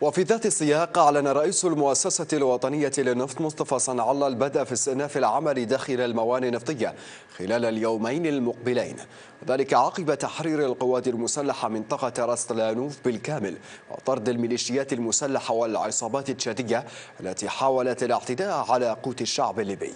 وفي ذات السياق أعلن رئيس المؤسسة الوطنية للنفط مصطفى صنع الله البدء في استئناف العمل داخل الموانئ النفطية خلال اليومين المقبلين. وذلك عقب تحرير القوات المسلحة منطقة راستلانوف بالكامل وطرد الميليشيات المسلحة والعصابات التشادية التي حاولت الاعتداء على قوت الشعب الليبي.